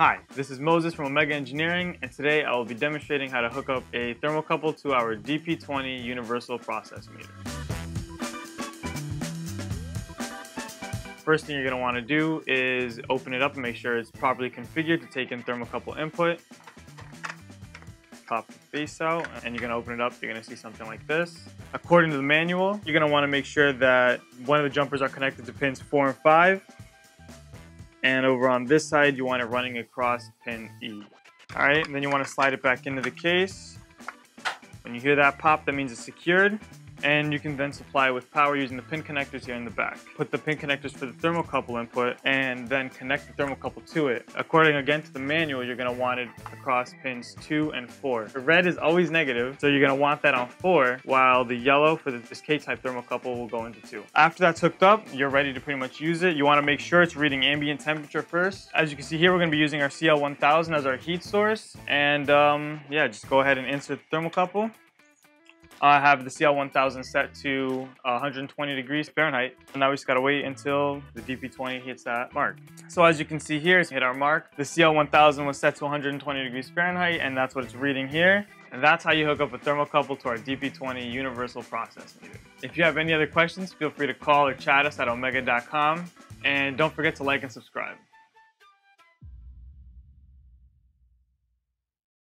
Hi, this is Moses from Omega Engineering, and today I will be demonstrating how to hook up a thermocouple to our DP20 universal process meter. First thing you're going to want to do is open it up and make sure it's properly configured to take in thermocouple input. Pop the face out, and you're going to open it up, you're going to see something like this. According to the manual, you're going to want to make sure that one of the jumpers are connected to pins 4 and 5, and over on this side, you want it running across pin E. All right, and then you want to slide it back into the case. When you hear that pop, that means it's secured and you can then supply with power using the pin connectors here in the back. Put the pin connectors for the thermocouple input and then connect the thermocouple to it. According again to the manual, you're gonna want it across pins two and four. The red is always negative, so you're gonna want that on four, while the yellow for this K-type thermocouple will go into two. After that's hooked up, you're ready to pretty much use it. You wanna make sure it's reading ambient temperature first. As you can see here, we're gonna be using our CL1000 as our heat source. And um, yeah, just go ahead and insert the thermocouple. I have the CL1000 set to 120 degrees Fahrenheit. And now we just gotta wait until the DP20 hits that mark. So as you can see here, it's hit our mark. The CL1000 was set to 120 degrees Fahrenheit and that's what it's reading here. And that's how you hook up a thermocouple to our DP20 universal process meter. If you have any other questions, feel free to call or chat us at omega.com. And don't forget to like and subscribe.